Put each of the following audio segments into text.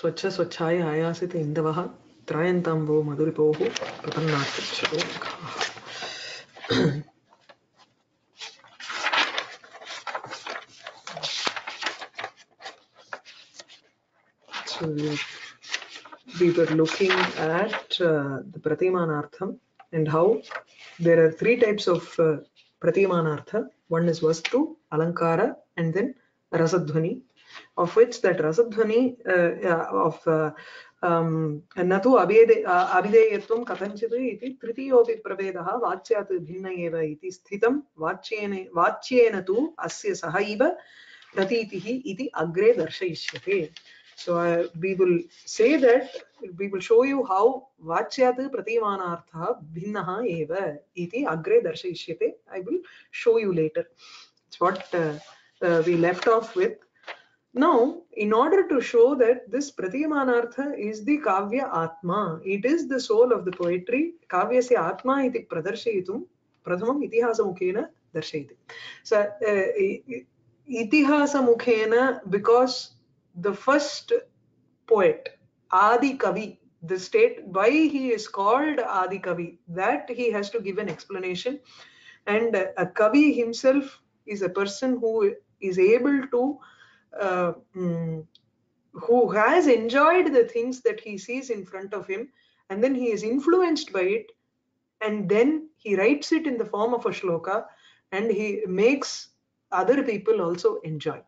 स्वच्छ स्वच्छाय आयासित इन्दवः त्रायन्तां वो मधुरिपोः प्रपन्नार्थश्लोकाः So we were looking at uh, the Pratimanartham and how there are three types of uh, Pratimanartha. One is Vastu, Alankara, and then Rasadhvani, of which that Rasadhvani uh, of uh, um, न तु अभेदे अभिधेयत्वं कथञ्चित् इति तृतीयोऽपि प्रभेदः वाच्यात् भिन्न एव इति स्थितं वाच्येन वाच्येन तु अस्य सहैव प्रतीतिः इति अग्रे दर्शयिष्यते So uh, we will say that we will show you how Vachyat Pratimanartha Bhinnaha Eva iti Agre Darshayishyate. I will show you later. It's what uh, uh, we left off with. Now, in order to show that this Pratiyamanartha is the Kavya Atma, it is the soul of the poetry, Kavyasya Atma iti Pradarshayitum, uh, i- i- Itihasamukhena because the first poet, Adi Kavi, the state why he is called Adi Kavi, that he has to give an explanation. And a Kavi himself is a person who is able to, uh, mm, who has enjoyed the things that he sees in front of him, and then he is influenced by it, and then he writes it in the form of a shloka, and he makes other people also enjoy.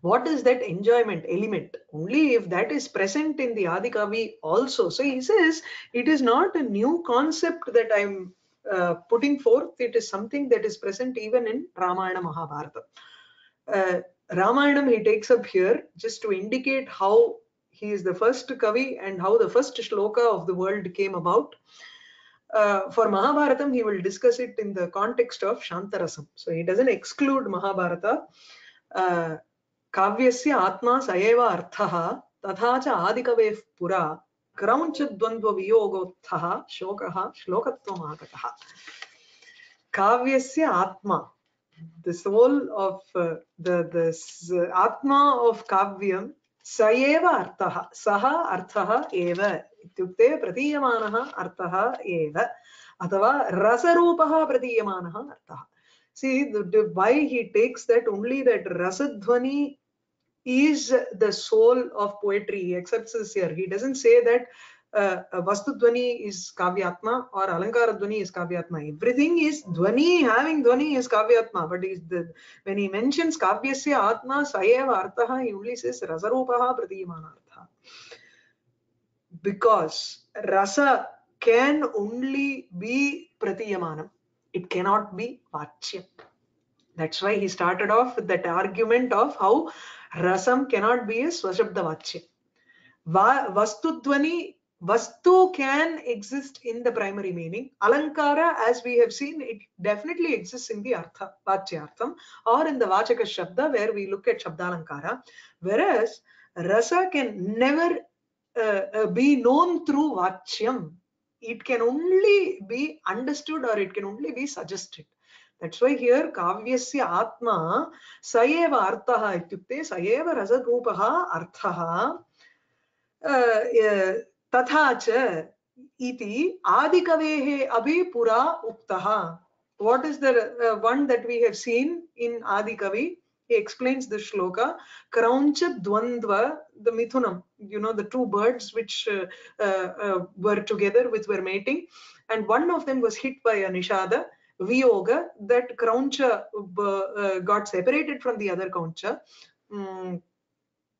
What is that enjoyment element? Only if that is present in the adikavi also. So he says it is not a new concept that i'm uh, putting forth. It is something that is present even in ramayana mahabharata. Uh, ramayanam he takes up here just to indicate how he is the first kavi and how the first shloka of the world came about uh, for Mahabharatam, he will discuss it in the context of Shantarasam. So he doesn't exclude Mahabharata. Uh, काव्यस्य आत्मा स एव अर्थः तथा च आदिकवेः पुरा क्रौञ्चद्वन्द्ववियोगोत्थः शोकः श्लोकत्वम् आगतः काव्यस्य आत्मा the soul of uh, the, the Atma of Kavyam, Sayeva artha Saha artha Eva, Tukte Pratiyamanaha artha Eva, Athava Rasarupaha Pratiyamanaha artha. See, the, why he takes that only that Rasadhvani is the soul of poetry. He accepts this here. He doesn't say that uh, vastudhvani is kavyatma or alankara dhvani is kavyatma everything is dhvani having dhvani is kavyatma but is the when he mentions kavyasya atma sayeva artha he only says rasarupaha pratiyamana artha because rasa can only be pratiyamanam it cannot be vachya that's why he started off with that argument of how rasam cannot be a swashabda vachya Va- vastudhvani vastu can exist in the primary meaning. Alankara as we have seen it definitely exists in the artha vachyartham or in the vachaka shabda where we look at shabdalankara. Whereas rasa can never uh, be known through vachyam it can only be understood or it can only be suggested. That's why here kavyasya atma sayeva arthaha ityukte sayeva rasarupaha arthaha uh, uh, तथा च इति आदिकवेः अपि पुरा उक्तः what is the uh, one that we have seen in Adikavi he explains the shloka krauncha dvandva the mithunam you know the two birds which uh, uh, uh, were together which were mating and one of them was hit by a nishada viyoga that krauncha uh, got separated from the other krauncha Mm,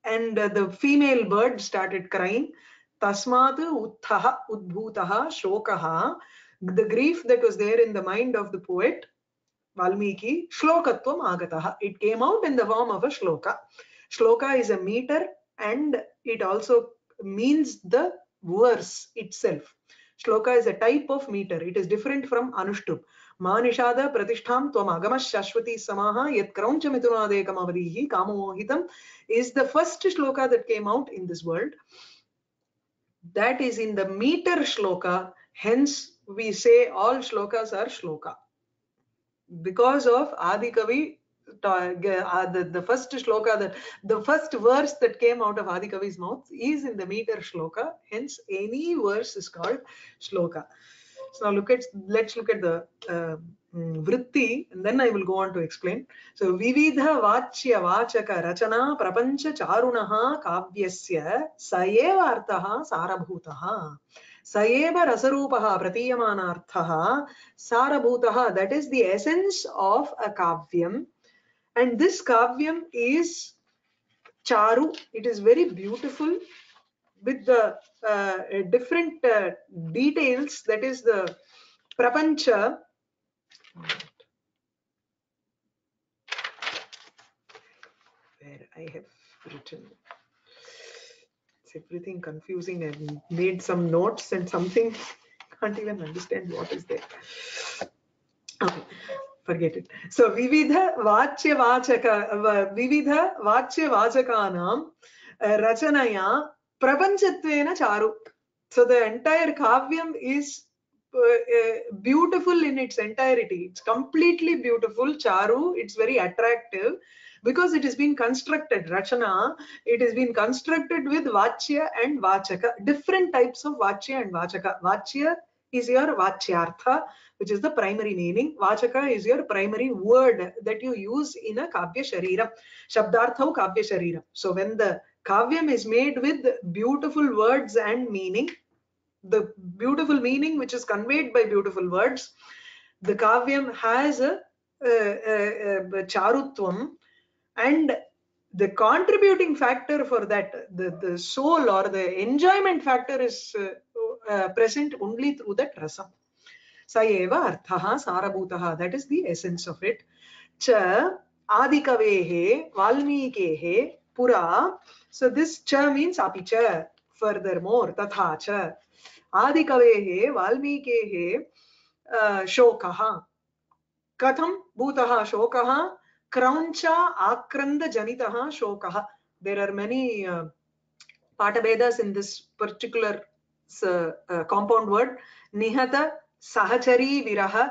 and uh, the female bird started crying The grief that was there in the mind of the poet Valmiki, shlokatvam agataha. It came out in the form of a shloka. Shloka is a meter and it also means the verse itself. Shloka is a type of meter. It is different from Anushtup. మానిషాద ప్రతిష్టాం త్వమగమ శాశ్వతి సమాహ యత్ క్రౌంచ మిథునాదే కమవరీహి కామోహితం is the first shloka that came out in this world that is in the meter shloka hence we say all shlokas are shloka because of Adi Kavi ta- g- uh, the, the first shloka, the, the first verse that came out of Adikavi's mouth is in the meter shloka. Hence, any verse is called shloka. So now look at, let's look at the mm, Mm, vritti and then i will go on to explain. So vividha vachya vachaka rachana prapancha charunaha kavyasya saeva arthaha sarabhutaha. Saeva rasarupaha pratiyamanarthaha sarabhutaha. That is the essence of a kavyam. And this kavyam is charu. It is very beautiful with the uh, different uh, details. That is the prapancha where i have written it's everything confusing and made some notes and something. Can't even understand what is there. Okay forget it. So vividha vachya vachaka va- vividha vachya vachakanam uh, rachanaya prapanchatvena charu. So the entire kavyam is uh, uh, Uh, beautiful in its entirety. It's completely beautiful charu. It's very attractive because it has been constructed rachana. It has been constructed with vachya and vachaka different types of vachya and vachaka. Vachya is your vachyartha which is the primary meaning. Vachaka is your primary word that you use in a kavya sharira shabdartha kavya sharira so when the kavyam is made with beautiful words and meaning the beautiful meaning which is conveyed by beautiful words. The kavyam has a, a, a, a charutvam and the contributing factor for that the, the soul or the enjoyment factor is uh, uh, present only through that rasam. Sa eva arthaha sarabhutaha that is the essence of it. Cha adikavehe valmikehe pura. So this cha means apicha furthermore tatha आदि कवे आदिकवेः वाल्मीकेः शोकः। कथं? भूतः क्रौंच आक्रंद आक्रन्दजनितः शोक। There are many पाठभेदस् in this particular compound word निहत सहचरी विरह,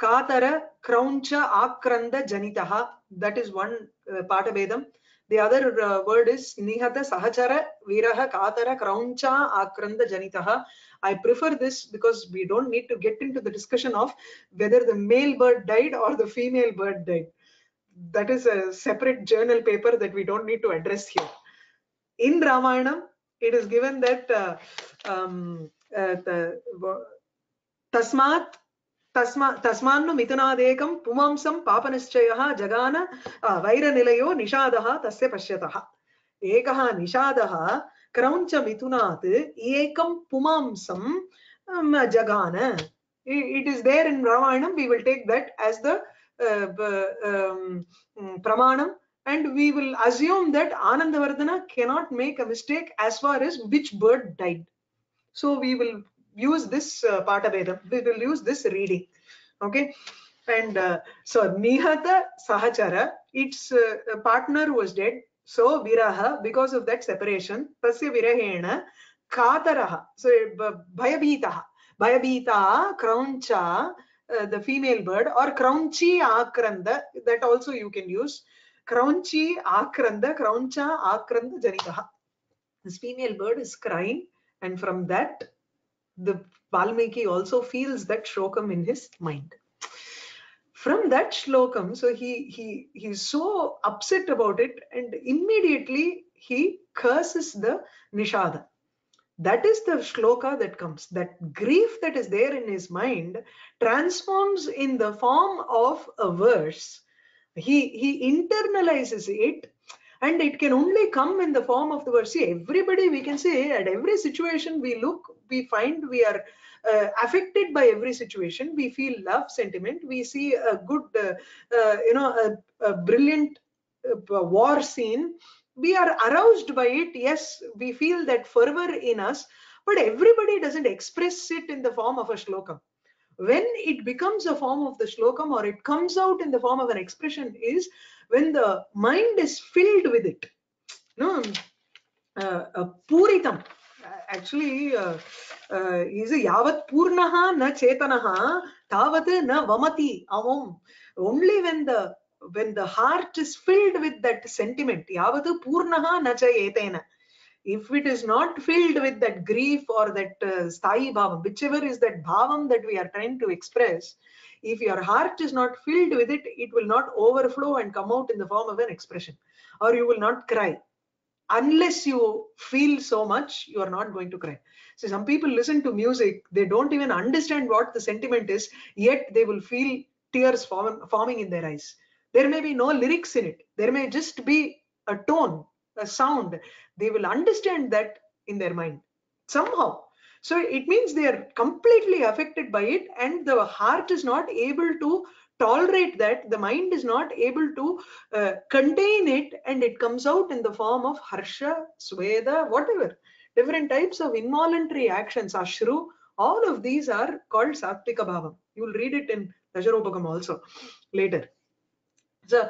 कातर क्रौंच आक्रंद क्रौञ्च दट इज़ वन वन् पाठभेदम्। The other uh, word is nihata sahachara viraha katara krauncha akranda janitaha. I prefer this because we don't need to get into the discussion of whether the male bird died or the female bird died. That is a separate journal paper that we don't need to address here. In Ramayana, it is given that uh, um, uh, the, tasmat pumamsam papanischayah jagana uh, vairanilayo nishadaha tasya pashyatah ekah nishadaha krauncha mitunat ekam pumamsam um, jagana it, is there in Ramayanam we will take that as the uh, pramanam and we will assume that Anandavardhana cannot make a mistake as far as which bird died. So we will use this uh, Pathabhedam, we will use this reading. Okay. And uh, so Nihata Sahachara, its uh, partner was dead. So Viraha, because of that separation, Tasya Virahena, Kataraha, so Bhayabhitaha, Bhayabhita, Krauncha, uh, the female bird, or Kraunchi Akranda, that also you can use. Kraunchi Akranda, Krauncha Akranda Janitaha. This female bird is crying, and from that, the Valmiki also feels that shokam in his mind. From that shlokam, so he he he's so upset about it, and immediately he curses the Nishada. That is the shloka that comes. That grief that is there in his mind transforms in the form of a verse he he internalizes it and it can only come in the form of the verse see everybody we can say at every situation we look we find we are uh, affected by every situation. We feel love sentiment. We see a good uh, uh, you know a, a brilliant war scene. We are aroused by it. Yes we feel that fervor in us but everybody doesn't express it in the form of a shloka when it becomes a form of the shlokam or it comes out in the form of an expression is when the mind is filled with it. No uh, uh, puritam actually uh, uh, is yavat purnaha na chetanaha tavat na vamati avam only when the when the heart is filled with that sentiment yavadu purnaha nacha etena if it is not filled with that grief or that uh, sthayi bhavam whichever is that bhavam that we are trying to express if your heart is not filled with it it will not overflow and come out in the form of an expression or you will not cry unless you feel so much you are not going to cry. So some people listen to music they don't even understand what the sentiment is yet they will feel tears form, forming in their eyes. There may be no lyrics in it. There may just be a tone a sound. They will understand that in their mind somehow. So it means they are completely affected by it and the heart is not able to tolerate that the mind is not able to uh, contain it and it comes out in the form of harsha sweda whatever. Different types of involuntary actions ashru all of these are called sattvika bhavam you will read it in Dasharupakam also later. So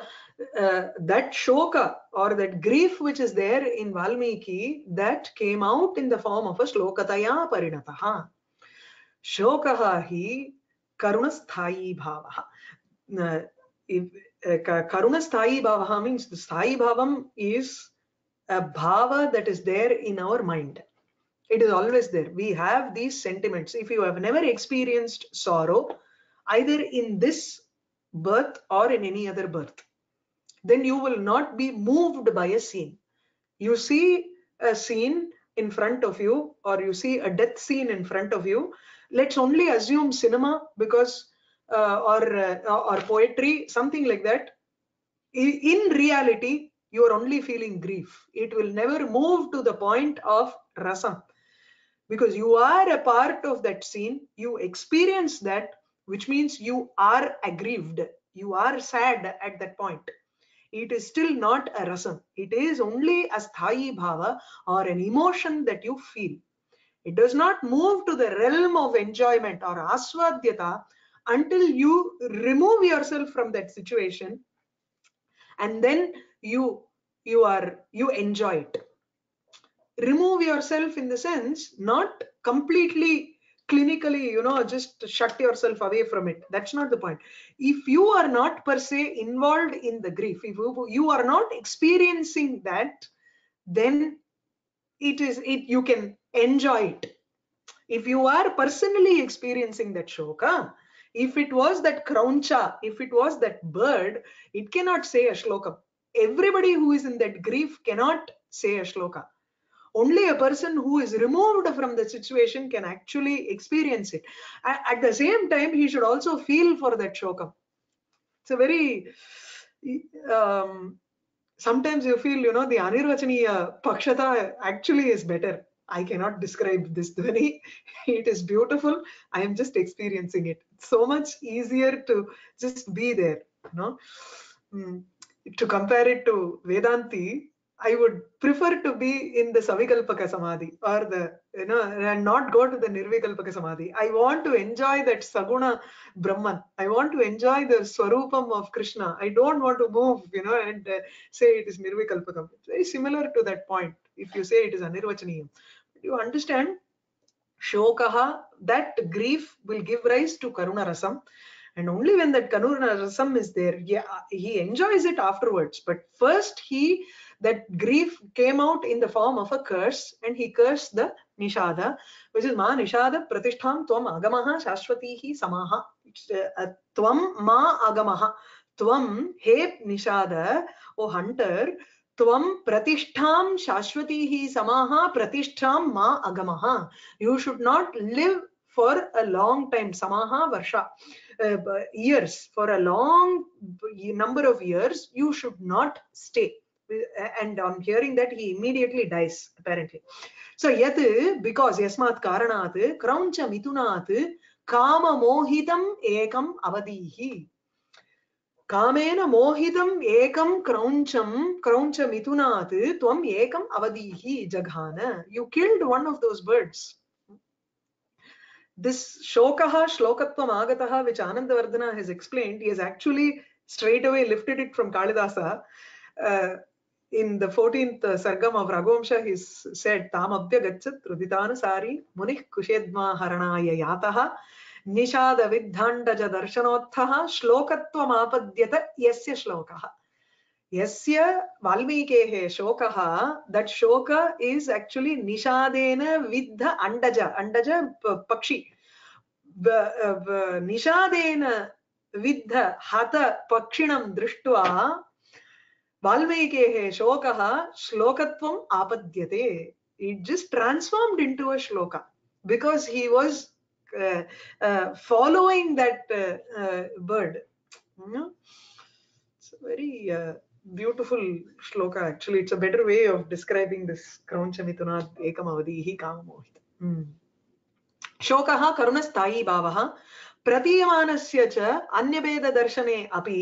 uh, that shoka or that grief which is there in Valmiki that came out in the form of a shlokataya parinataha. Shokaha hi karunasthayi bhavaha if uh, ka- karunasthayi bhavaha means the sthayi bhavam is a bhava that is there in our mind. It is always there. We have these sentiments. If you have never experienced sorrow either in this birth or in any other birth then you will not be moved by a scene. You see a scene in front of you or you see a death scene in front of you. Let's only assume cinema because or uh, or poetry something like that in reality you are only feeling grief. It will never move to the point of rasam. Because you are a part of that scene you experience that which means you are aggrieved. You are sad at that point. It is still not a rasam. It is only a sthayi bhava or an emotion that you feel. It does not move to the realm of enjoyment or aswadyata until you remove yourself from that situation and then you you are you enjoy it. Remove yourself in the sense not completely clinically you know just shut yourself away from it. That's not the point. If you are not per se involved in the grief if you, you are not experiencing that then it is it you can enjoy it. If you are personally experiencing that shoka if it was that krauncha if it was that bird it cannot say a shloka everybody who is in that grief cannot say a shloka only a person who is removed from the situation can actually experience it. At the same time he should also feel for that shloka. it's a very um, sometimes you feel you know the anirvachaniya pakshata actually is better. I cannot describe this dhvani. It is beautiful. I am just experiencing it so much easier to just be there you know Mm, to compare it to vedanti I would prefer to be in the Savikalpaka Samadhi or the, you know, and not go to the Nirvikalpaka Samadhi. I want to enjoy that Saguna Brahman. I want to enjoy the Swarupam of Krishna. I don't want to move, you know, and uh, say it is Nirvikalpakam. It's very similar to that point if you say it is Anirvachaniyam. You understand? Shokaha, that grief will give rise to Karuna Rasam. And only when that Karuna Rasam is there, yeah, he enjoys it afterwards. But first, he that grief came out in the form of a curse and he cursed the nishada which is ma nishada pratishtham tvam agamaha shashwatihi samaha It's, uh, tvam ma agamaha tvam he nishada o hunter tvam pratishtham shashwatihi samaha pratishtham ma agamaha you should not live for a long time samaha varsha uh, years. For a long number of years you should not stay. And on hearing that he immediately dies apparently. So yat because yasmat karanat krauncha mitunat kama mohitam ekam avadihi காமேன மோகிதம் ஏகம் கிரௌஞ்சம் கிரௌஞ்ச மிதுனாத் துவம் ஏகம் அவதீஹி ஜகான you killed one of those birds this ஷோகா ஸ்லோகத்வம் ஆகதா which has explained. Explained is actually straight away lifted it from Kalidasa. Uh, in the 14th Sargam of Raghuvamsha, he said, Tam abhya gachat ruditanu sari munih yataha निषादविद्धाण्डज दर्शनोत्थः श्लोकत्वमापद्यत यस्य श्लोकः। यस्य वाल्मीकेः शोकः that शोक इस् एक्चुलि निषादेन विद्ध अण्डज अण्डज पक्षी। निषादेन विद्ध हत पक्षिणं दृष्ट्वा वाल्मीकेः शोकः श्लोकत्वम् आपद्यते। It just transformed into a shloka because he was following that uh, uh, bird you know? it's a very uh, beautiful shloka actually it's a better way of describing this krauncha mitunat ekamavadihi kamamohit mm. शोकः करुणस्थायी भावः प्रतीयमानस्य च अन्यभेददर्शने अपि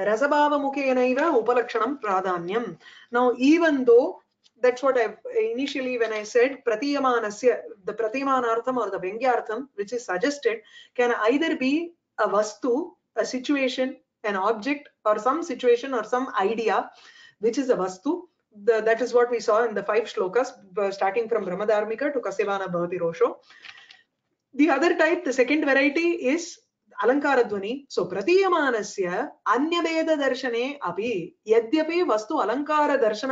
रसभावमुखेनैव उपलक्षणं प्राधान्यं now even though that's what I initially when I said pratiyamanasya, the pratiyamanartham or the vyangyartham, which is suggested, can either be a vastu, a situation, an object, or some situation or some idea, which is a vastu. The, that is what we saw in the five shlokas, uh, starting from Brahmadharmika to Kasyavana Bhavati Rosho. The other type, the second variety is अलंकार ध्वनि सो प्रतीयम से अन्वेद दर्शने अभी यद्यपि वस्तु अलंकार दर्शन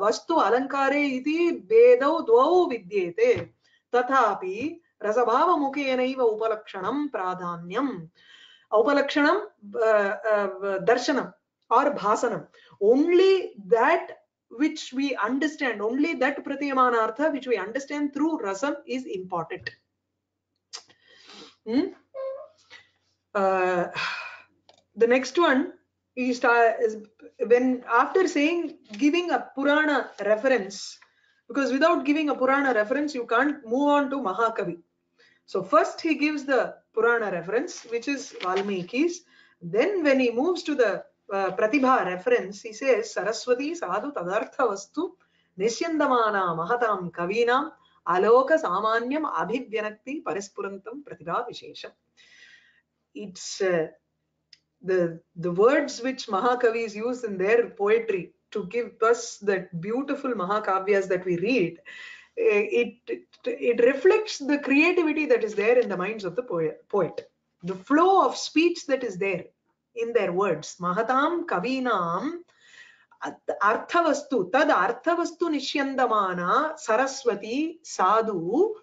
वस्तु अलंकार भेद द्वौ तथा रसभाव मुखेन उपलक्षण प्राधान्य उपलक्षण दर्शन और भाषण only that which we understand only that प्रतीयम which we understand through rasam is important Uh, the next one is, uh, is when after saying giving a Purana reference, because without giving a Purana reference, you can't move on to Mahakavi. So first he gives the Purana reference, which is Valmiki's. Then when he moves to the uh, Pratibha reference, he says Saraswati Sadhu Tadartha Vastu Nisyandamana Mahatam Kavinam Aloka Samanyam Abhivyanakti Parispurantam Pratibha Vishesham it's uh, the the words which Mahakavis use in their poetry to give us that beautiful Mahakavyas that we read, it, it, it reflects the creativity that is there in the minds of the poet, poet, the flow of speech that is there in their words. Mahatam Kavinam Arthavastu, Tad Arthavastu Nishyandamana Saraswati Sadhu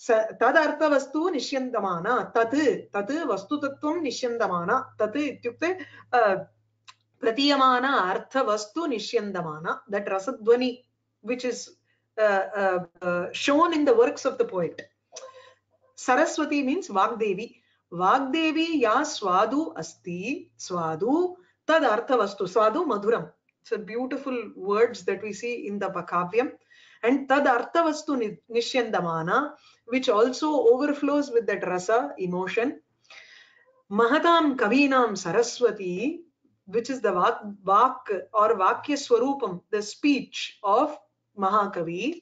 स- तद अर्थवस्तु निश्यन्दमाना तत् तत् वस्तुतत्वं निश्यन्दमाना तत् इत्युक्ते अ, प्रतीयमान अर्थवस्तु निश्यन्दमाना that rasadhvani which is uh, uh, uh, shown in the works of the poet saraswati means vagdevi vagdevi ya swadu asti swadu tad arthavastu swadu maduram it's a beautiful words that we see in the Bakavyam. And tad arthavastu ni- nishyandamana, which also overflows with that rasa, emotion. Mahatam kavinam saraswati, which is the vak, vak or vakya swarupam, the speech of Mahakavi.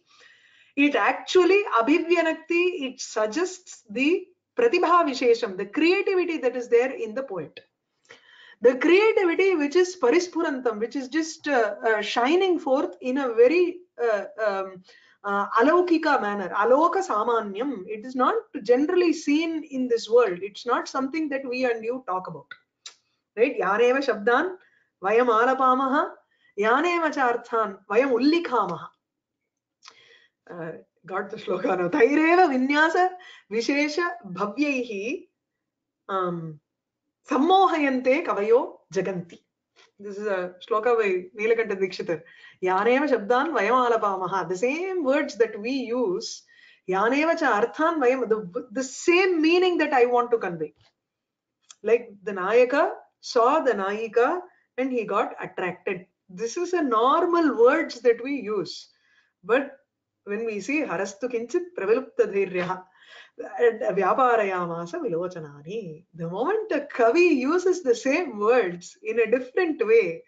It actually, abhivyanakti, it suggests the pratibha vishesham, the creativity that is there in the poet the creativity which is parispurantam which is just uh, uh, shining forth in a very uh, um, uh, alaukika manner. Aloka samanyam. It is not generally seen in this world. It's not something that we and you talk about. Right? Yaneva shabdan vayam alapamaha yaneva charthan vayam ullikhamaha. Uh, got the shloka now. Taireva vinyasa vishesha bhavyaihi um, sammohayante kavayo jaganti. This is a shloka by Neelakanta Dikshitar. Shabdan Vayam Alapamaha. The same words that we use, Yaneva cha Arthan Vayam, the, the same meaning that I want to convey. Like the Nayaka saw the Nayika and he got attracted. This is a normal words that we use. But when we see Harastu Kinchit Pravilupta Dhiryaha, Vyaparayamasa Vilochanani. The moment a Kavi uses the same words in a different way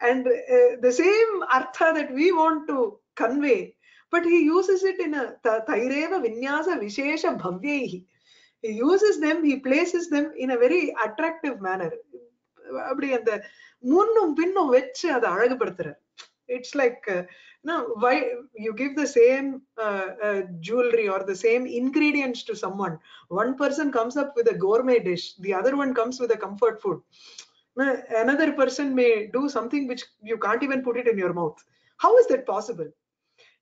and uh, the same artha that we want to convey, but he uses it in a ta- Taireva Vinyasa Vishesha Bhavyaihi. He uses them, he places them in a very attractive manner. அப்படி அந்த முன்னும் பின்னும் வச்சு அதை அழகுபடுத்துறார் it's like uh, no why you give the same uh, uh, jewelry or the same ingredients to someone one person comes up with a gourmet dish the other one comes with a comfort food Uh, another person may do something which you can't even put it in your mouth. How is that possible?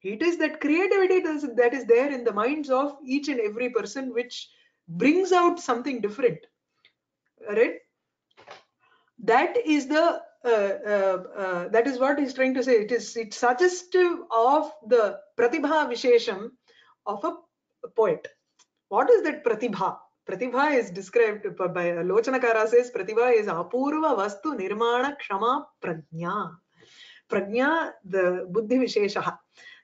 It is that creativity that is, there in the minds of each and every person which brings out something different. Right? That is the uh, uh, uh, that is what he's trying to say. It is it's suggestive of the pratibha vishesham of a poet. What is that pratibha pratibha is described by by lochanakara says pratibha is apurva vastu nirmana kshama prajna prajna the buddhi vishesha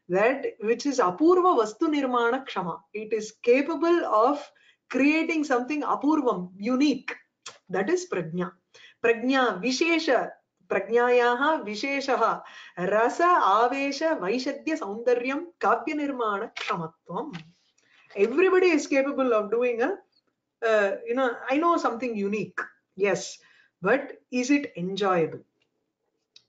that which is apurva vastu nirmana kshama it is capable of creating something apurvam unique that is prajna prajna vishesha प्रज्ञायाः विशेषः रस आवेश वैशद्य सौन्दर्यं काव्यनिर्माण क्षमत्वम् everybody is capable of doing a uh, you know i know something unique yes but is it enjoyable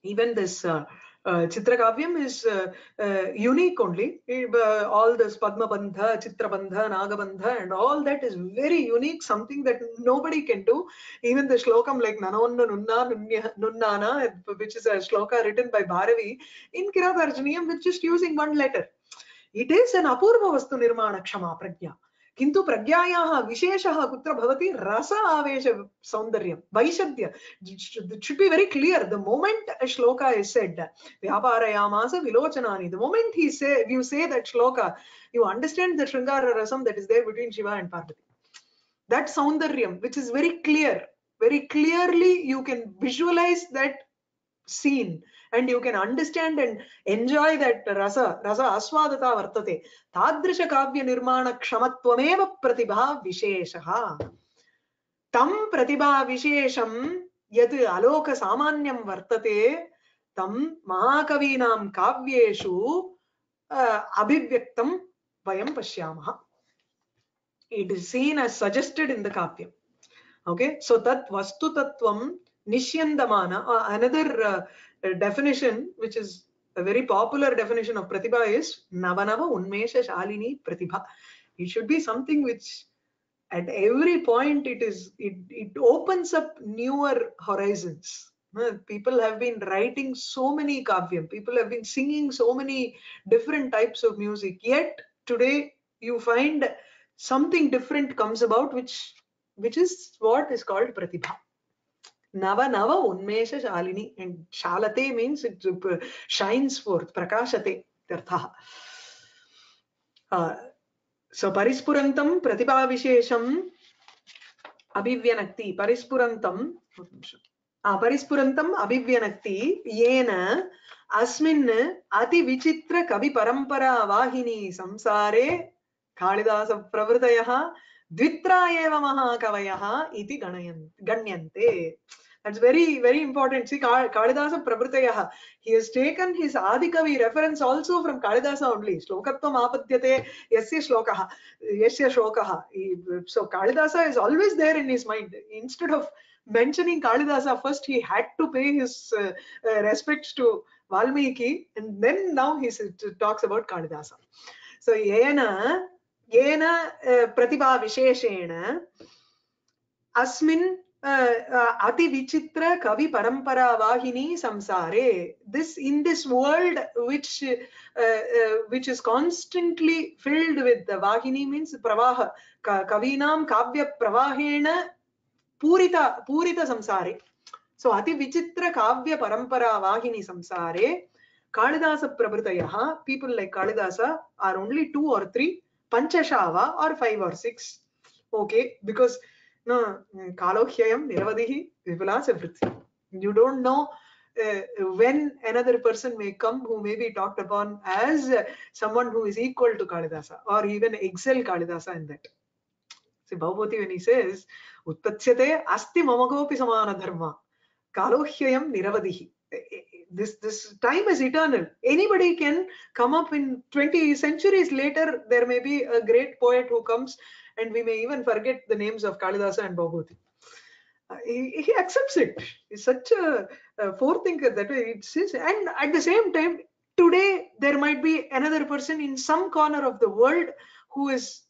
even this uh, uh, Chitrakavyam is uh, uh, unique only. Uh, all this Padma Bandha, Chitrabandha, Nagabandha, and all that is very unique, something that nobody can do. Even the shlokam like Nanonna Nunna Nunnana, which is a shloka written by Bharavi in Kiratarjuniyam with just using one letter. It is an apurva vastu nirmana kshama prajna. किन्तु प्रज्ञायाः विशेषः कुत्र भवति? रस आवेश सौन्दर्यं, वैशद्य should be very clear the moment shloka is said व्यापारयामास विलोचनानि the moment he say you say that श्लोक you understand the शृङ्गार रसं that is there between Shiva and Parvati that सौन्दर्यं which is very clear very clearly you can visualize that scene. and you can understand and enjoy that rasa rasa aswadata vartate. Tadrisha kavya nirmana kshamatvameva pratibha visheshaha. Tam pratibha vishesham yat aloka samanyam vartate. Tam mahakavinam kavyeshu uh, abhivyaktam vayam it is seen as suggested in the kavya okay? So that vastu tattvam nishyandamana uh, another uh, definition which is a very popular definition of pratibha is navanava unmesha shalini pratibha. It should be something which at every point it is it, it opens up newer horizons. People have been writing so many kavyam people have been singing so many different types of music yet today you find something different comes about which which is what is called pratibha nava nava unmesha shalini and shalate means it uh, shines forth prakashate artha uh, so parispurantam pratibha vishesham अभिव्यनक्ति परिस्फुरन्तं परिस्फुरन्तम् अभिव्यनक्ति येन अस्मिन् अतिविचित्र कविपरम्परा वाहिनी संसारे कालिदासप्रभृतयः द्वित्रा एव महाकवयः इति गणयन् गण्यन्ते That's very, very important. See, Kalidasa Prabhutayah, he has taken his Adikavi reference also from Kalidasa only. Slokatvam apadyate yasya shlokaha, yasya shlokaha. So Kalidasa is always there in his mind. Instead of mentioning Kalidasa first, he had to pay his uh, uh, respects to Valmiki, and then now he talks about Kalidasa. So, yena, yena uh, pratibha visheshena अस्मिन् अति विचित्र कवि परंपरा वाहिनी संसारे this in this world which uh, uh, which is constantly filled with the vahini means pravaha ka, kavinam kavya pravahena purita purita samsare so ati vichitra kavya parampara vahini samsare kalidasa prabhutayah people like kalidasa are only two or three panchashava or five or six okay because no kalohyayam niravadihi vipulas vritti you don't know uh, when another person may come who may be talked upon as uh, someone who is equal to kalidasa or even excel kalidasa in that see bhavati when he says uttatsyate asti mamakopi samana dharma kalohyayam niravadihi this this time is eternal anybody can come up in 20 centuries later there may be a great poet who comes and we may even forget the names of kalidasa and bhavabhuti Uh, he, he accepts it. He's such a, a forethinker that it says, and at the same time, today there might be another person in some corner of the world who is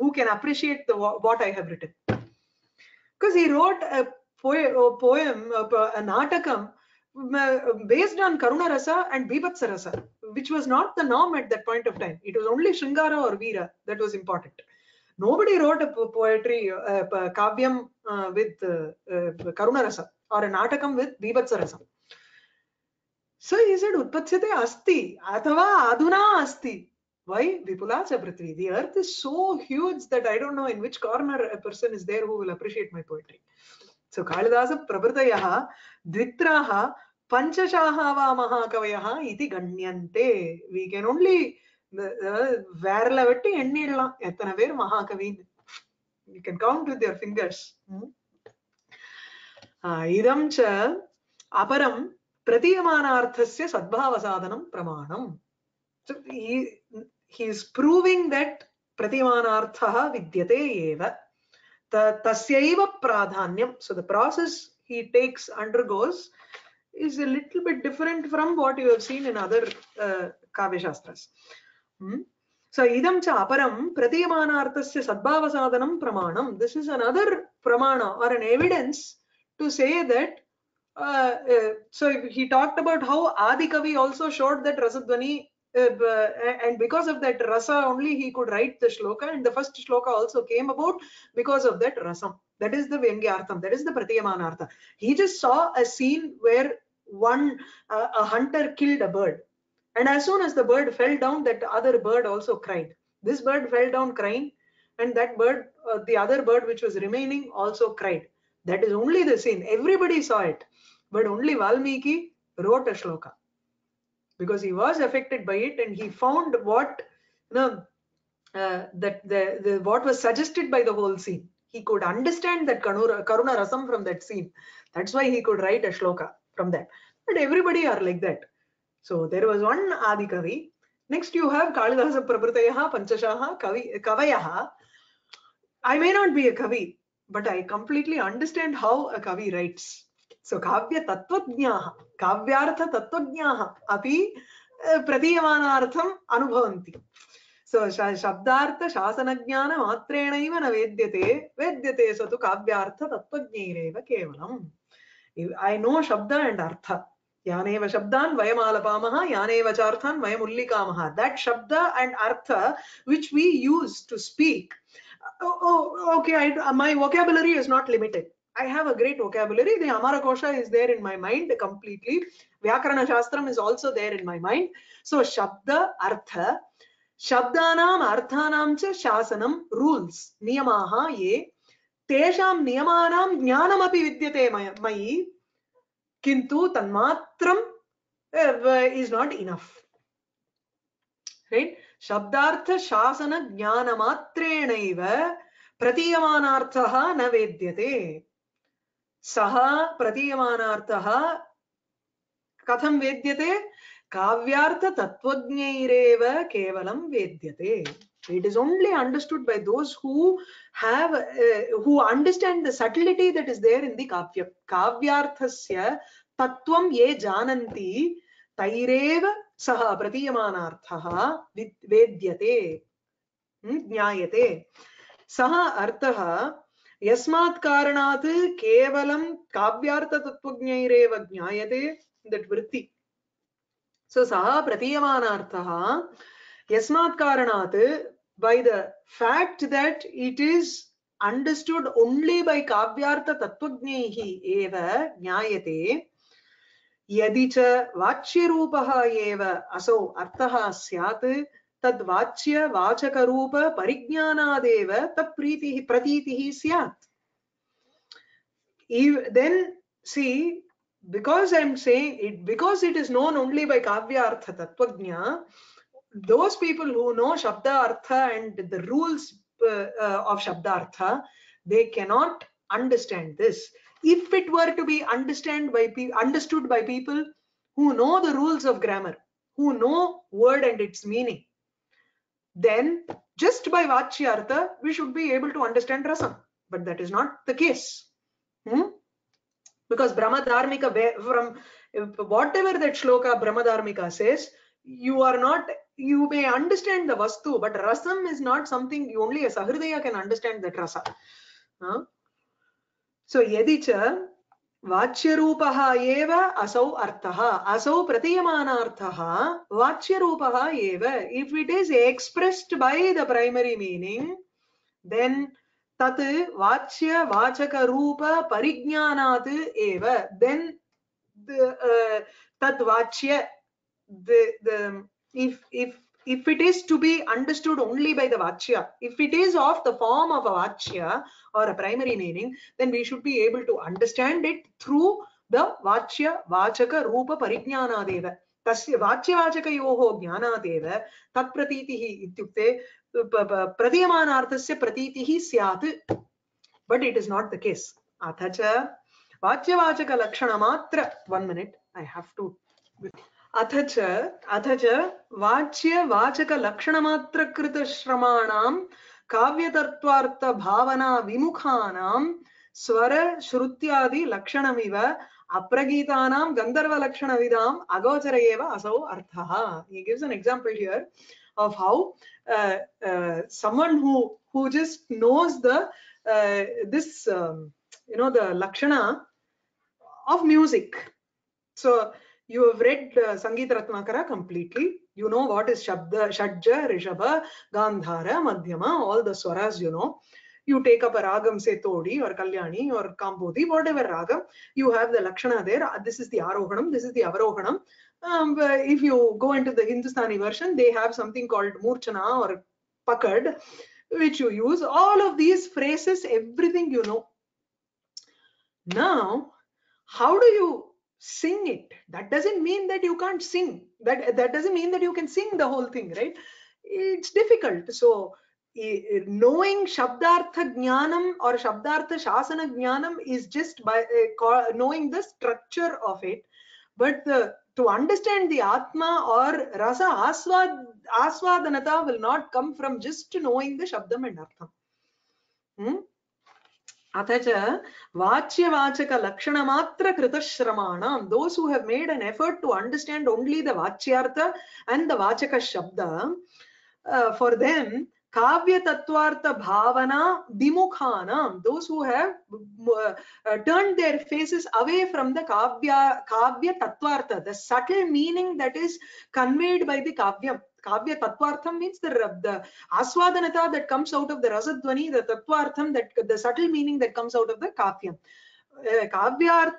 who can appreciate the what I have written. Because he wrote a, poe- a poem, a, a natakam based on Karuna Rasa and Bibhatsa Rasa, which was not the norm at that point of time. It was only Shringara or Veera that was important. Nobody wrote a poetry, uh, kavyam uh, with uh, uh, Karuna Rasa or an natakam with Bibhatsa Rasa. So he said, Utpatsyate asti, athava aduna asti. Why? Vipula cha prithvi. The earth is so huge that I don't know in which corner a person is there who will appreciate my poetry. So कालिदासप्रभृतयः द्वित्राः पञ्चशाः वा महाकवयः इति गण्यन्ते we can only வேரல வெட்டி எண்ணிடலாம் எத்தனை பேர் மகாகவின்னு you can count with your fingers இதம் ச அபரம் பிரதீயமானார்த்தசிய சத்பாவ சாதனம் பிரமாணம் ஹி இஸ் ப்ரூவிங் தட் பிரதிமானார்த்தः விद्यते ஏவ tasyaiva pradhanyam. So the process he takes undergoes is a little bit different from what you have seen in other uh, Kavya Shastras. Hmm? So idam cha aparam pratiyamanaarthasya sadbhava sadhanam pramanam. This is another pramana or an evidence to say that uh, uh, so he talked about how Adikavi also showed that Rasadhvani uh, and because of that rasa only he could write the shloka and the first shloka also came about because of that rasam. That is the vyangyartham that is the pratiyamanartha he just saw a scene where one uh, a hunter killed a bird. And as soon as the bird fell down that other bird also cried. This bird fell down crying and that bird uh, the other bird which was remaining also cried. That is only the scene. Everybody saw it. But only valmiki wrote a shloka because he was affected by it and he found what you know uh, that the, the what was suggested by the whole scene. He could understand that karuna, karuna rasam from that scene. That's why he could write a shloka from that. But everybody are like that. So there was one adi kavi. Next you have kalidasa prabhutayah panchashaha kavi kavayah. I may not be a kavi but i completely understand how a kavi writes. So kavya tatvajnaah काव्यार्थ काव्यार्थतत्त्वज्ञाः अपि प्रतीयमानार्थम् अनुभवन्ति. सो शब्दार्थ शब्दार्थशासनज्ञानमात्रेणैव न वेद्यते वेद्यते स तु काव्यार्थतत्त्वज्ञैरेव केवलम्. I know शब्द and अर्थ. यानेव शब्दान् वयम् आलपामः यानेव च अर्थान् वयम् उल्लिखामः दट् शब्द and earth which we use to speak okay I, my vocabulary is not limited. I have a great vocabulary. The Amara Kosha is there in my mind completely. Vyakarana Shastram is also there in my mind. So Shabda, Artha, Shabdanam, Arthanam cha Shasanam, rules, Niyamaha ye, Tesham Niyamanam Jnanamapi Vidyate maya- Mayi, Kintu Tanmatram uh, is not enough. Right? Shabdartha Shasana Jnanamatrenaiva Pratiyamanaarthaha na vedyate. सह प्रतीयमानार्थः कथं वेद्यते? काव्यार्थ तत्वज्ञैरेव केवलं वेद्यते. It is only understood by those who have who understand the subtlety that is there in the काव्य, काव्यार्थस्य तत्वं ये जानन्ति, तैरेव सह प्रतीयमानार्थः वेद्यते hm, ज्ञायते। सह अर्थः यस्मात् कारणात् केवलं काव्यार्थतत्त्वज्ञैरेव ज्ञायते दट् वृत्ति सो सः प्रतीयमानार्थः यस्मात् कारणात् by the fact that it is understood only by काव्यार्थतत्त्वज्ञैः एव ज्ञायते यदि च वाच्यरूपः एव असौ अर्थः स्यात् तद् वाच्य वाचकरूप परिज्ञानादेव तत्प्रीतिः प्रतीतिः स्यात् then see because i'm saying it because it is known only by kavya artha tatvajna those people who know shabda artha and the rules uh, uh, of shabda artha they cannot understand this if it were to be understand by understood by people who know the rules of grammar who know word and its meaning then just by vachyartha we should be able to understand rasam but that is not the case Hmm? because brahmadharmika from whatever that shloka brahmadharmika says you are not you may understand the vastu but rasam is not something only a sahridaya can understand that rasa huh? so yadi cha वाच्यरूपः एव असौ अर्थः असौ प्रतीयमानार्थः वाच्यरूपः एव if it is expressed by the primary meaning then तत् वाच्य वाचक रूप परिज्ञानात् एव then the uh, तत् वाच्य the the if if if it is to be understood only by the vachya if it is of the form of a vachya or a primary meaning then we should be able to understand it through the vachya vachaka rupa parijnanadeva तस्य वाच्यवाचकयोः ज्ञानादेव तत्प्रतीतिः इत्युक्ते प- प- प्रतीयमानार्थस्य प्रतीतिः स्यात् but it is not the case अथ च वाच्यवाचकलक्षणमात्र one minute I have to अथ च अथ च वाच्य वाचकलक्षणमात्रकृतश्रमाणां काव्यतत्त्वार्थभावना विमुखानां स्वर श्रुत्यादि लक्षणमिव अप्रगीतानां गन्धर्वलक्षणविदाम् अगोचर एव असौ अर्थः he gives an example here of how uh, uh, someone who who just knows the uh, this um, you know the lakshana of music so you have read uh, Sangeeta Ratnakara completely. You know what is Shabda, Shadja, Rishabha, Gandhara, Madhyama, all the swaras you know. You take up a ragam, say Todi or Kalyani or Kambodi, whatever ragam, you have the Lakshana there. Uh, This is the Arohanam, this is the Avarohanam. Um, uh, if you go into the Hindustani version, they have something called Murchana or Pakad, which you use. All of these phrases, everything you know. Now, how do you sing it. That doesn't mean that you can't sing. That that doesn't mean that you can sing the whole thing right? It's difficult. So knowing shabdartha jnanam or shabdartha shasana jnanam is just by uh, knowing the structure of it. But the to understand the atma or rasa aswad aswadanata will not come from just knowing the shabdam and artham. Hmm? अथ च वाच्यवाचकलक्षणमात्रकृतश्रमाणां those who have made an effort to understand only the vachyartha and the vachaka shabda uh, for them kavya tattvartha bhavana dimukhanam those who have uh, uh, turned their faces away from the kavya kavya tattvartha the subtle kavya tattvartham means the the aswadanata that comes out of the rasadhvani the tattvartham that the subtle meaning that comes out of the kavyam. Uh,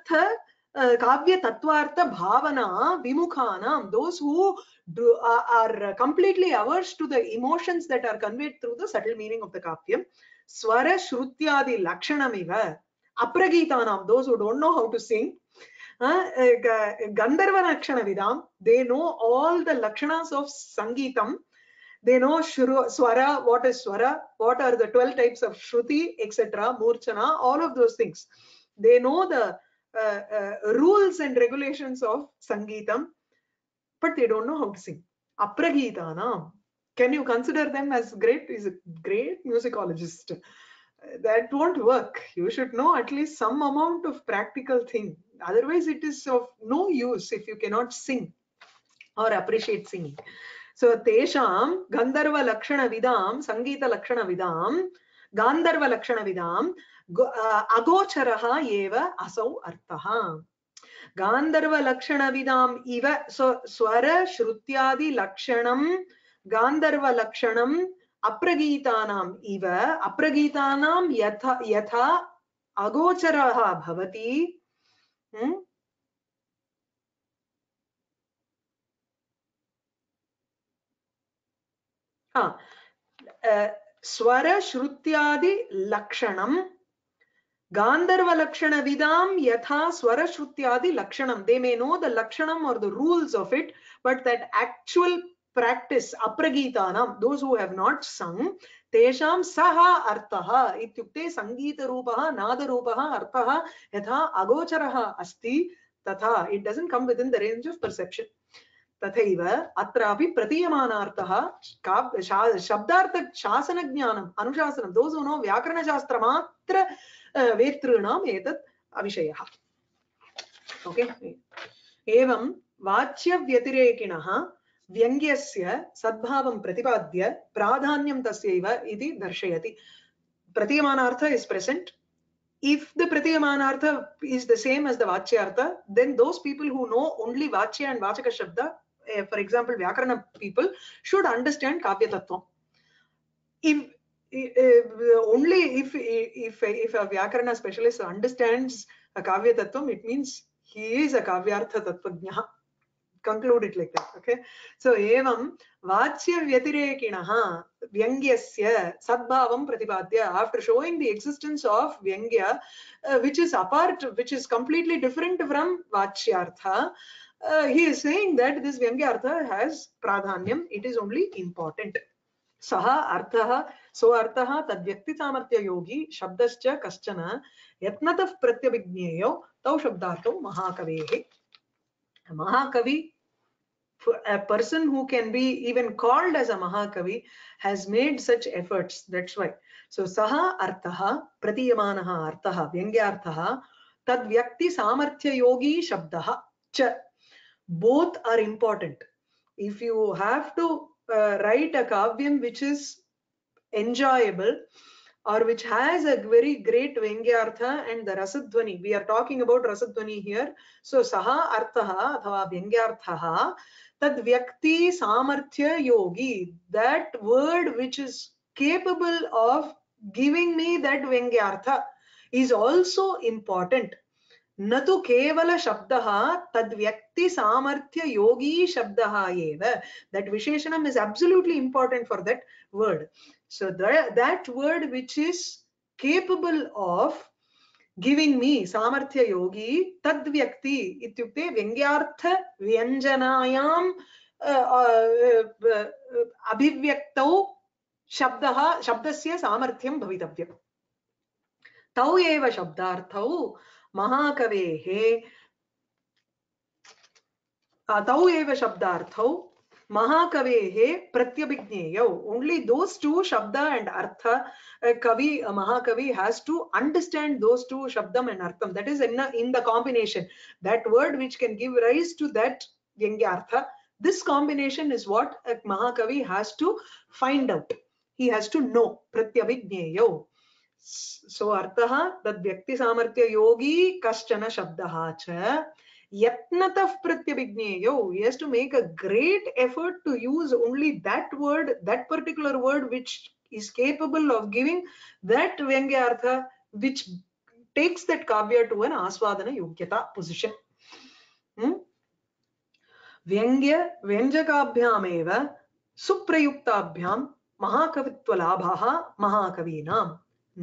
uh, kavya tattvartha bhavana vimukhanam those who do, uh, are completely averse to the emotions that are conveyed through the subtle meaning of the kavyam. Swara shrutyadi lakshanamiva apragitanam those who don't know how to sing Gandharva Lakshana they know all the Lakshanas of Sangeetam. They know shru, Swara, what is Swara, what are the 12 types of Shruti, etc., Murchana, all of those things. They know the uh, uh, rules and regulations of Sangeetam, but they don't know how to sing. Apragitanam. Can you consider them as great? Is a great musicologist. That won't work. You should know at least some amount of practical thing Otherwise, it is of no use if you cannot sing or appreciate singing. So, Tesham Gandharva Lakshana Vidam, Sangeeta Lakshana Vidam, Gandharva Lakshana Vidam, go- uh, Agocharaha Eva Asau Artaha. Gandharva Lakshana Vidam Iva, so Swara Shrutyadi Lakshanam, Gandharva Lakshanam, अप्रगीतानाम् इव अप्रगीतानां यथा यथा अगोचरः भवति Hmm? Ah, uh, swara shrutyadi lakshanam Gandharva Lakshana Vidam Yatha Swara Shrutyadi Lakshanam. They may know the Lakshanam or the rules of it, but that actual practice apragitanam those who have not sung तेषां सः अर्थः इत्युक्ते सङ्गीतरूपः नादरूपः अर्थः यथा अगोचरः अस्ति तथा it doesn't com with in the range of perception तथैव अत्रापि प्रतीयमानार्थः काव्- शा- शब्दार्थशासनज्ञानम् अनुशासनं दोस् नो व्याकरणशास्त्रमात्र अ, वेतॄणाम् एतत् अविषयः ओके एवं वाच्यव्यतिरेकिणः व्यङ्ग्यस्य सद्भावं प्रतिपाद्य प्राधान्यं तस्यैव इति दर्शयति प्रतीयमानार्थ is present if the pratiyamanartha is the same as the vachyartha then those people who know only vachya and vachaka shabda uh, for example vyakarana people should understand kavya tattvam if uh, only if if if a vyakarana specialist understands a kavya tattvam it means he is a kavyartha tattvajna Conclude it like that okay so evam vachya vyatirekinah vyangyasya sadbhavam pratipadya after showing the existence of vyangya uh, which is apart which is completely different from vachyartha uh, he is saying that this vyangyartha has pradhanyam it is only important सः अर्थः सो अर्थः तद्व्यक्तिसामर्थ्ययोगी शब्दश्च कश्चन यत्नतः प्रत्यभिज्ञेयौ तौ शब्दार्थौ महाकवेः Mahakavi, a person who can be even called as a Mahakavi, has made such efforts. That's why. So, Saha Arthaha, Pratiyamanaha Arthaha, Vyangyarthaha, Tad Vyakti Samarthya Yogi Shabdaha, Cha. Both are important. If you have to uh, write a kavyam which is enjoyable, or which has a very great Vyangyartha and the Rasadhvani. We are talking about Rasadhvani here. So Saha Arthaha Athava Vyangyarthaha Tad Vyakti Samarthya Yogi. That word which is capable of giving me that Vyangyartha is also important. न तु केवल शब्दः तद्व्यक्ति सामर्थ्य योगी शब्दः एव that विशेषणम is absolutely important for that word so that, that word which is capable of giving me सामर्थ्य योगी तद व्यक्ति इत्युक्ते व्यंग्यार्थ व्यंजनायाम अभिव्यक्तौ शब्दः शब्दस्य सामर्थ्यं भवितव्यम् तौ एव शब्दार्थौ महाकवेः तौ एव शब्दार्थौ Mahakavehe Pratyabhigneyo. Only those two Shabda and Artha, a Kavi, a Mahakavi has to understand those two Shabdam and Artham. That is in, in the combination. That word which can give rise to that Artha. This combination is what a Mahakavi has to find out. He has to know. Pratyabhigneyo. So Artha, that Vyakti Samarthya Yogi Kaschana Shabdaha cha. Yatnatah pratyabhigneyo he has to make a great effort to use only that word that particular word which is capable of giving that vyangyartha which takes that kavya to an aswadana yogyata position hmm? व्यङ्ग्य व्यञ्जकाभ्यामेव सुप्रयुक्ताभ्यां महाकवित्वलाभः महाकवीनां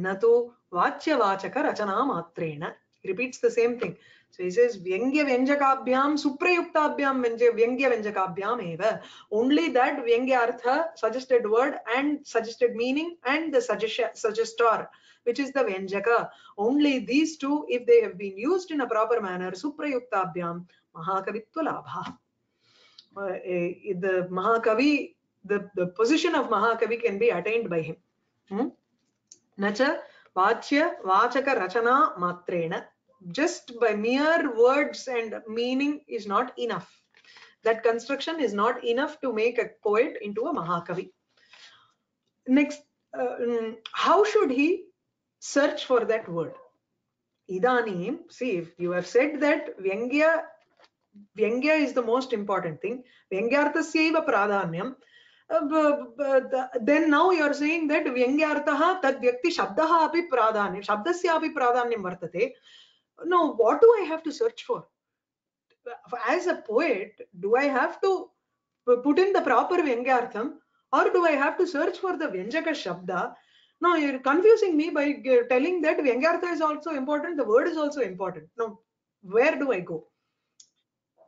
न तु वाच्यवाचकरचनामात्रेण repeats the same thing So he says Vyangya Vyanjakabhyam Suprayuktabhyam Vyangya Vyanjakabhyam eva. Only that Vyangya Artha, suggested word and suggested meaning and the suggestor, which is the Vyanjaka. Only these two, if they have been used in a proper manner, Suprayuktabhyam Mahakavitva Labha. Uh, eh, the Mahakavi, the, the position of Mahakavi can be attained by him. Hmm? Nacha Vachya Vachaka Rachana Matrena just by mere words and meaning is not enough. That construction is not enough to make a poet into a Mahakavi. Next, uh, mm, how should he search for that word? Idanim, see, if you have said that Vyangya, Vyangya is the most important thing, Vyangyartasyaiva pradhanyam, then now you are saying that Vyangyartaha tad vyakti shabdaha api pradhanyam, shabdasya api pradhanyam vartate. Now, what do I have to search for? As a poet, do I have to put in the proper Vyangyartham or do I have to search for the Vyanjaka Shabda? Now, you're confusing me by telling that Vyangyartha is also important, the word is also important. Now, where do I go?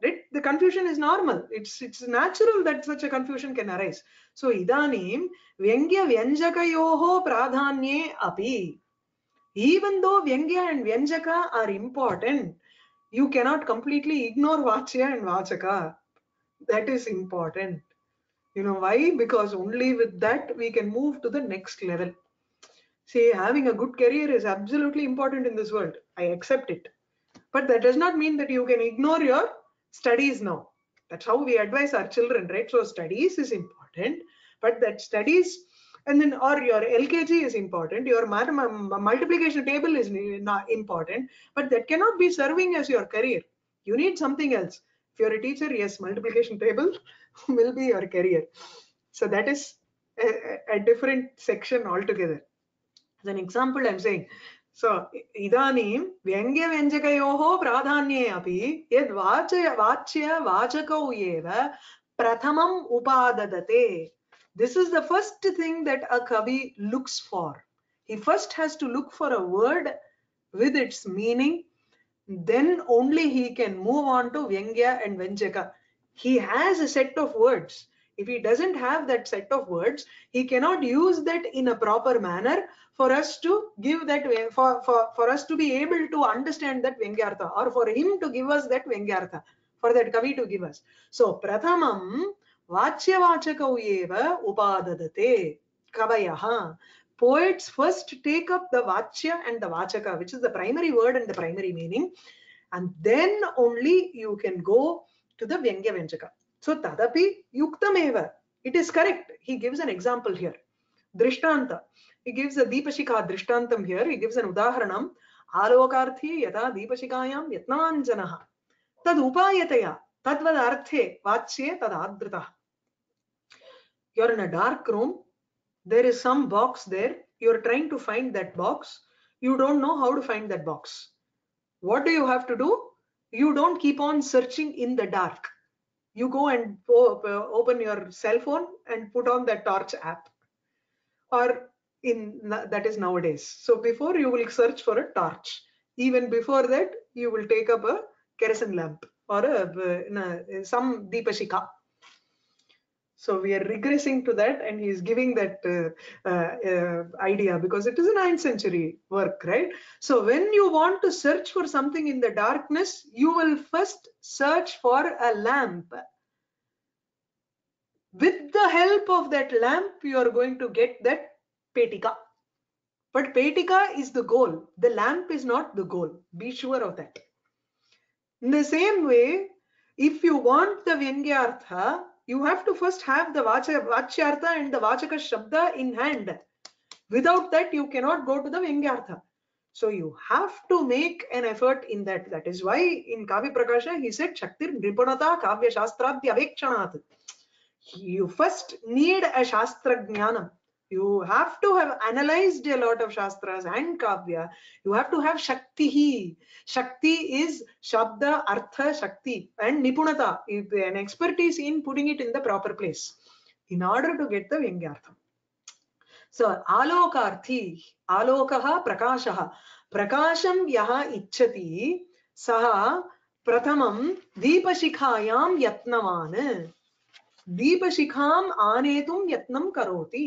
Right? The confusion is normal. It's it's natural that such a confusion can arise. So, idanim Vyangya Vyanjakayoho pradhanye api even though Vyangya and Vyanjaka are important, you cannot completely ignore Vachya and Vachaka. That is important. You know why? Because only with that we can move to the next level. See, having a good career is absolutely important in this world. I accept it. but that does not mean that you can ignore your studies now that's how we advise our children right so studies is important but that studies and then or your lkg is important your math- m- multiplication table is ne- not important but that cannot be serving as your career you need something else if you're a teacher yes multiplication table will be your career so that is a, a- a different section altogether as an example i'm saying so इदानीं व्यङ्ग्यव्यञ्जकयोः प्राधान्ये अपि यद् watch वाच्य वाचकौ एव प्रथमम् उपाददते this is the first thing that a kavi looks for. He first has to look for a word with its meaning. Then only he can move on to vyangya and venjaka. He has a set of words. If he doesn't have that set of words he cannot use that in a proper manner for us to give that way for, for, for us to be able to understand that Vyangyartha or for him to give us that Vyangyartha, for that Kavi to give us. So Prathamam Vachyavachakau eva upadadate Kavayaha. Poets first take up the Vachya and the Vachaka, which is the primary word and the primary meaning, and then only you can go to the Vyangya Vyanjaka. So Tadapi Yuktameva. It is correct. He gives an example here. Drishtanta. He gives a Deepashika Drishtantam here. He gives an Udaharanam. Yata Deepashikayam Yatnavanjanaha. Tad upayataya. Tadvad arthe vachye tad. You're in a dark room. There is some box there. You're trying to find that box. You don't know how to find that box. What do you have to do? You don't keep on searching in the dark. You go and uh, open your cell phone and put on that torch app or in that is nowadays so before you will search for a torch even before that you will take up a kerosene lamp or a, na- some deepashika. So we are regressing to that and he is giving that uh, uh, uh, idea because it is a 9th century work right? So when you want to search for something in the darkness you will first search for a lamp. With the help of that lamp you are going to get that petika. But petika is the goal. The lamp is not the goal. Be sure of that in the same way if you want the vyangyartha you have to first have the vachyartha and the vachaka shabda in hand. Without that you cannot go to the vyangyartha so you have to make an effort in that. That is why in Kavya prakasha he said shaktir nipunata kavya shastradhya avekshanat you first need a shastra jnanam you have to have analyzed a lot of shastras and kavya you have to have shakti shakti is shabda artha shakti and nipunata an expertise in putting it in the proper place in order to get the vyangyartham so alokarthi alokah prakashah prakasham yah ichchati सः प्रथमं दीपशिखायां यत्नवान् दीपशिखाम् आनेतुं यत्नं करोति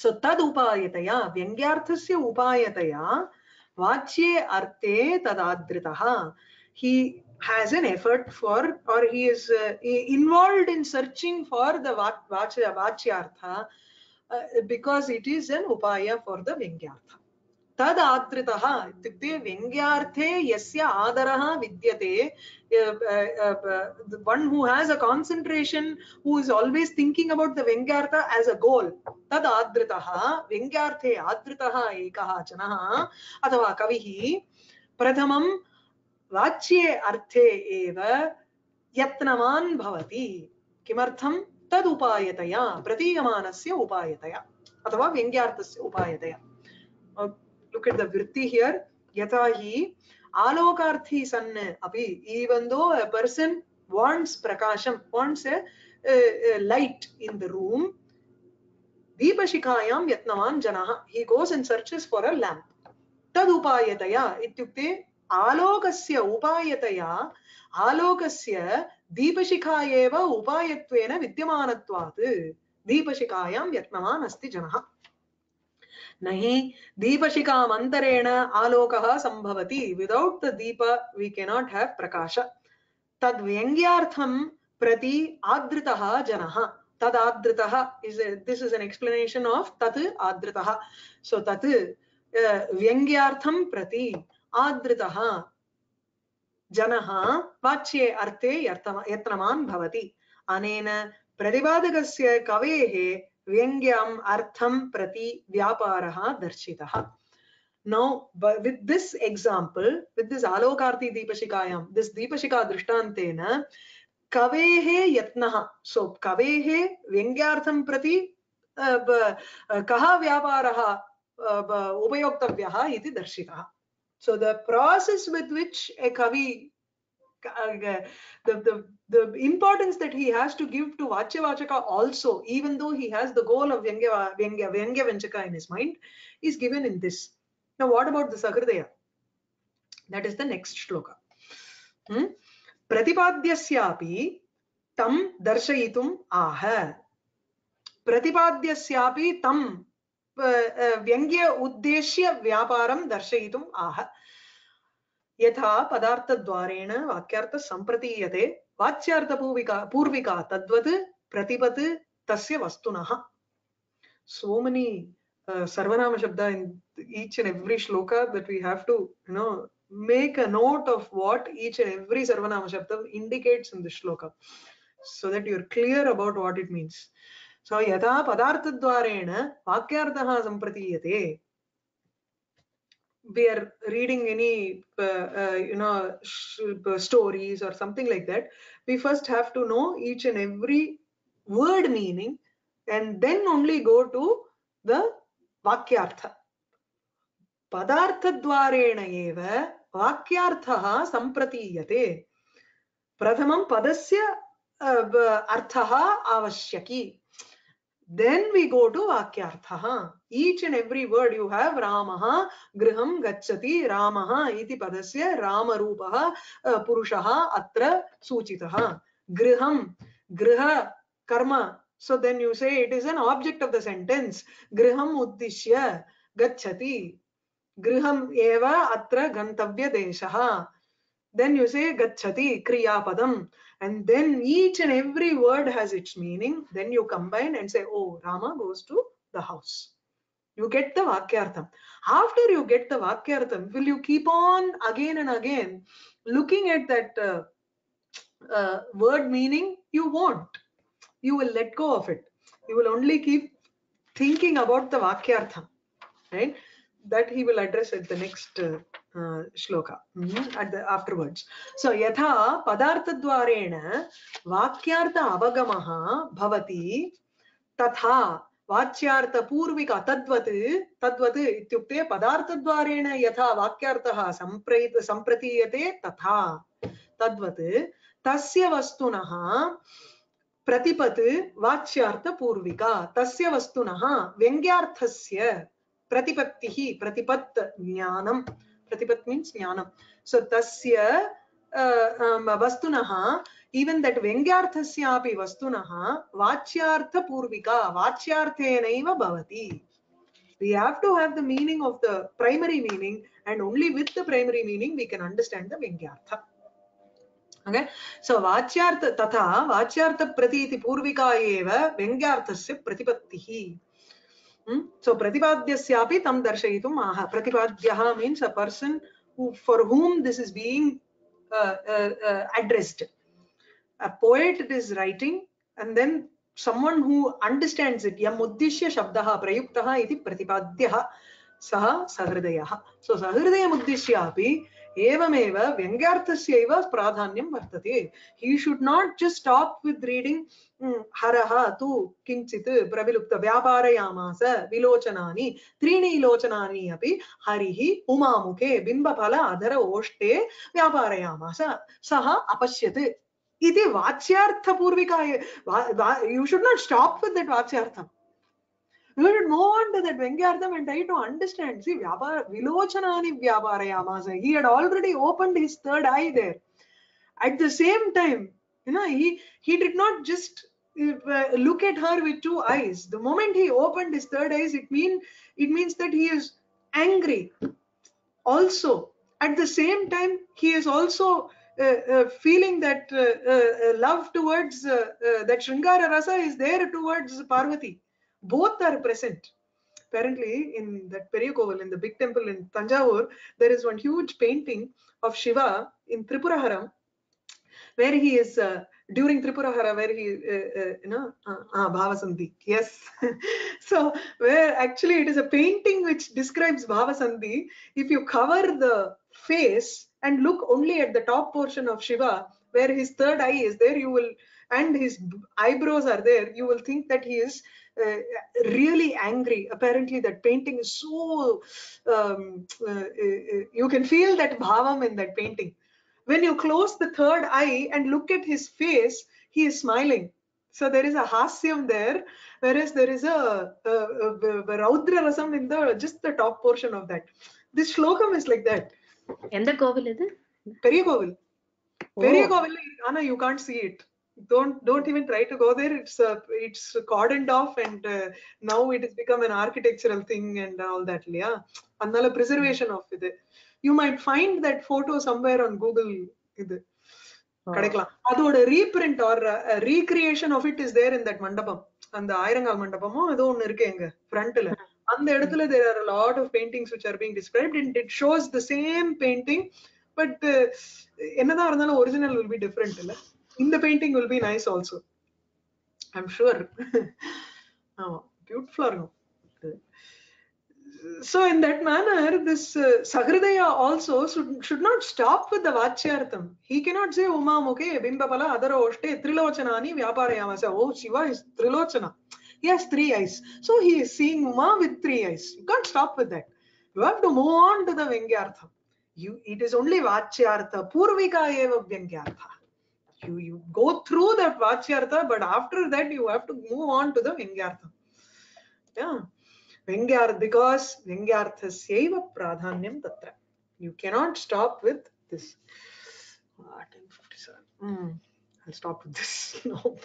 so तद उपायतया व्यंग्यार्थस्य उपायतया वाच्ये अर्थे तदाद्रितः he has an effort for or he is uh, involved in searching for the vachya vachyartha uh, because it is an upaya for the vyangyartha तद् आदृतः इत्युक्ते व्यङ्ग्यार्थे यस्य आदरः विद्यते one who has a concentration, who is always thinking about the व्यङ्ग्यार्थ as a goal. तद् आदृतः व्यङ्ग्यार्थे आदृतः एकः जनः अथवा कविः, प्रथमं वाच्ये अर्थे एव यत्नवान् भवति। किमर्थं? तद् उपायतया प्रतीयमानस्य उपायतया, अथवा व्यङ्ग्यार्थस्य उपायतया। look at the vritti here yatahi alokarthi sanne api even though a person wants prakasham wants a, a, a light in the room deepashikayam yatnavan janaha he goes and searches for a lamp tad upayataya ityukte आलोकस्य उपायतया आलोकस्य Deepshikha एव उपायत्वेन विद्यमानत्वात् दीपशिखायां यत्नवान् अस्ति जनः न हि दीपशिखामन्तरेण आलोकः सम्भवति without the Deep we cannot have प्रकाश तद् व्यङ्ग्यार्थं प्रति आदृतः जनः तद् आदृतः is this is an explanation of तत् आदृतः सो तत् व्यङ्ग्यार्थं प्रति आदृतः जनः वाच्ये अर्थे यत्न यत्नवान् भवति अनेन प्रतिपादकस्य कवेः व्यंग्यम अर्थम प्रति व्यापार दर्शित। Now with this example with this आलोकार्थी सो कवेः व्यंग्यार्थं प्रति कः व्यापारः उपयोक्तव्यः सो द प्रोसेस विच ए कवि the importance that he has to give to Vachyavachaka also, even though he has the goal of Vyangya, Vyangya, Vyanjaka in his mind, is given in this. Now, what about the Sahridaya? That is the next shloka. Hmm? Pratipadyasyapi tam darshayitum aha. Pratipadyasyapi tam uh, uh, vyengya udeshya vyaparam darshayitum aha. Yatha आह यथा पदार्थद्वारेण sampratiyate. வாச்சியார்த்த Poorvika Poorvika தத்வது பிரதிபது தஸ்ய வஸ்துனஹ so many uh, sarvanama shabda in each and every shloka that we have to you know make a note of what each and every sarvanama shabda indicates in the shloka so that you're clear about what it means so yatha padarthadvarena vakyartha sampratīyate we are reading any uh, uh, you know sh- uh, stories or something like that we first have to know each and every word meaning and then only go to the vakyartha पदार्थद्वारेण एव वाक्यार्थः सम्प्रतीयते प्रथमं पदस्य अ, ब- अर्थः आवश्यकी then we go to vakyartha each and every word you have ramah griham gachati ramah iti padasya rama rupah uh, purushah atra suchitah griham griha karma. So then you say it is an object of the sentence. Griham uddishya gachati eva atra gantavya deshah then you say gachati kriya padam and then each and every word has its meaning. Then you combine and say oh rama goes to the house. You get the vakyartham. After you get the vakyartham will you keep on again and again looking at that uh, uh, word meaning? You won't. You will let go of it. You will only keep thinking about the vakyartham right? That he will address at the next uh, the afterwards. So yatha padarthadvarena vakyartha avagamaha bhavati तथा वाच्यार्थपूर्विका तद्वत् तद्वत् इत्युक्ते पदार्थद्वारेण यथा वाक्यार्थः सम्प्रैत सम्प्रतीयते तथा तद्वत् तस्य वस्तुनः प्रतिपत् वाच्यार्थपूर्विका तस्य वस्तुनः व्यङ्ग्यार्थस्य प्रतिपत्तिः प्रतिपत् ज्ञानं Pratipat means jnanam. So tasya uh, um, vastunaha, even that vengyarthasyapi vastunaha, vachyartha purvika, vachyarthenaiva bhavati. We have to have the meaning of the primary meaning and only with the primary meaning we can understand the vengyartha. okay so vachyarth tatha vachyarth pratiti purvika eva vengyarthasya pratipattihi सो प्रतिपाद्यस्यापि तं दर्शयितुम् आह प्रतिपाद्यः means a person for whom this is being addressed a poet it is writing and then someone who understands it यम् उद्दिश्य शब्दः प्रयुक्तः इति प्रतिपाद्यः सः सहृदयः सो सहृदयमुद्दिश्यापि एवमेव व्यङ्ग्यार्थस्यैव प्राधान्यं वर्तते he should not just stop with reading हरः तु किञ्चित् प्रविलुप्त व्यापारयामास विलोचनानि त्रीणि लोचनानि अपि हरिः उमामुखे बिम्बफल अधर ओष्टे व्यापारयामास सः अपश्यत् इति वाच्यार्थपूर्विका you should not stop with that वाच्यार्थम् we should move on to that Vengyartham and try to understand. See, Vyapara, Vilochanani Vyaparayamasa. He had already opened his third eye there. At the same time, you know, he he did not just uh, look at her with two eyes. The moment he opened his third eyes, it mean it means that he is angry. Also, at the same time, he is also uh, uh, feeling that uh, uh, uh, love towards uh, uh, that Shringara Rasa is there towards Parvati. Both are present. Apparently, in that Periyakoval, in the big temple in Tanjavur, there is one huge painting of Shiva in Tripuraharam, where he is uh, during Tripurahara, where he, uh, uh, you know, uh, uh, Bhavasandhi. Yes. so, where actually it is a painting which describes Bhavasandhi. If you cover the face and look only at the top portion of Shiva, where his third eye is there, you will, and his eyebrows are there, you will think that he is uh, really angry. Apparently, that painting is so um, uh, uh, uh, you can feel that bhavam in that painting. When you close the third eye and look at his face, he is smiling. So there is a hasyam there, whereas there is a, a, a, a raudra rasam in the just the top portion of that. This shlokam is like that. And the kovil, is it? Periyakovil, koval. Periya oh. Anna, you can't see it. Don't don't even try to go there. It's uh, it's cordoned off, and uh, now it has become an architectural thing and all that. Yeah, another preservation of it. You might find that photo somewhere on Google. இது. கிடைக்கலாம் அதோட reprint or recreation of it is there in that மண்டபம் அந்த ஆயிரங்கால் மண்டபமும் ஏதோ ஒண்ணு இருக்கு எங்க ஃப்ரண்ட்ல அந்த இடத்துல there are lot of paintings which are being described and it shows the same painting but என்னதான் இருந்தாலும் ஒரிஜினல் will be different இல்ல in the painting will be nice also. I'm sure. oh, beautiful. So in that manner, this uh, Sahridaya also should, should not stop with the Vachyartham. He cannot say, Uma Mukhe, Bimbapala, paraya. Trilochanani, Vyaparayamasa. Oh, Shiva is Trilocana. He has three eyes. So he is seeing Uma with three eyes. You can't stop with that. You have to move on to the Vengyartham. You, it is only Vachyartha, Purvika Eva Vengyartha you you go through that vachyartha but after that you have to move on to the vyangyartham yeah Vengyar because Vengyarthasaiva pradhanyam tatra. You cannot stop with this. Ah, 1057. Hmm. I'll stop with this. No.